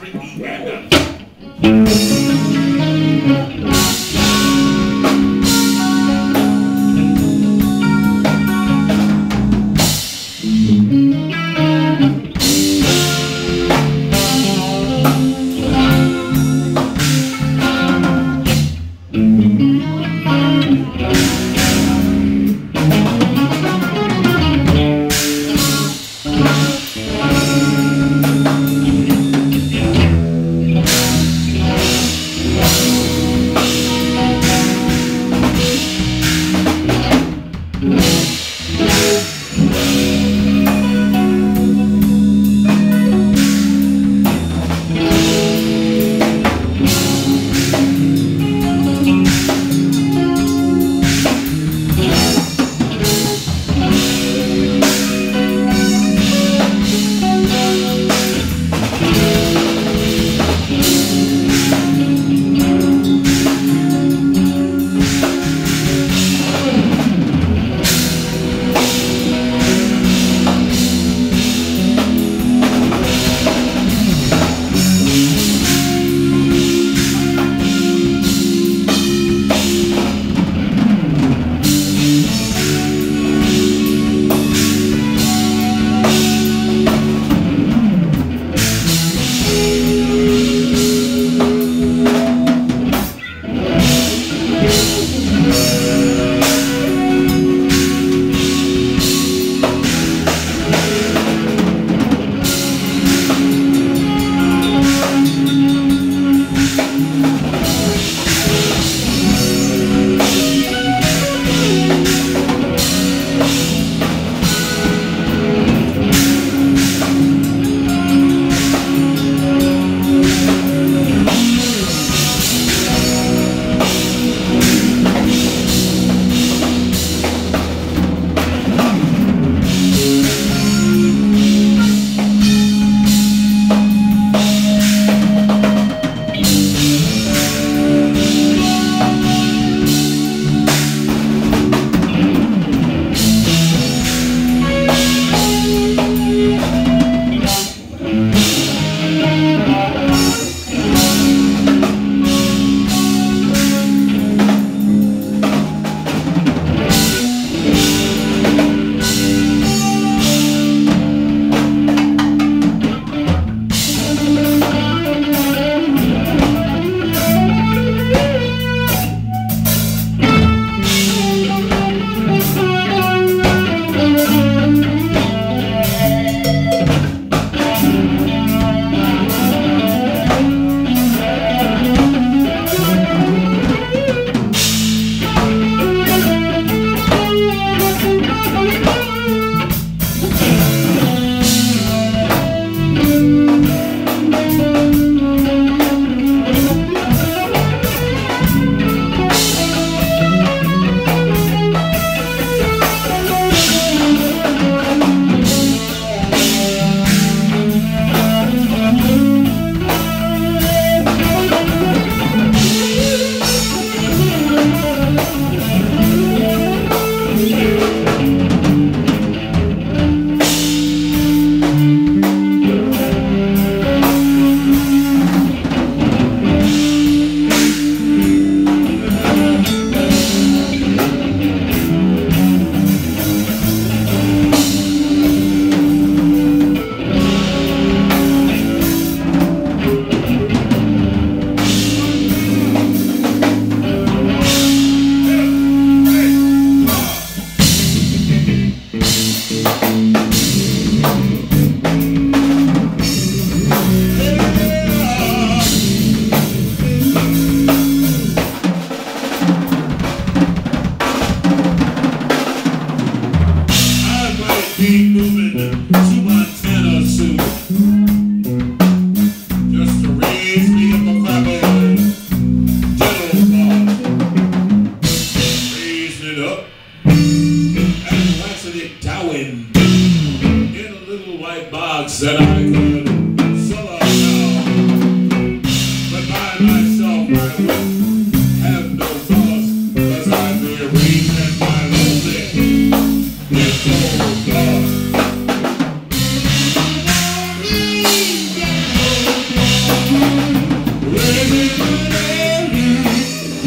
three, E, and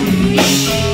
你。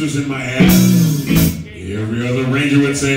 was in my ass. Every other ranger would say,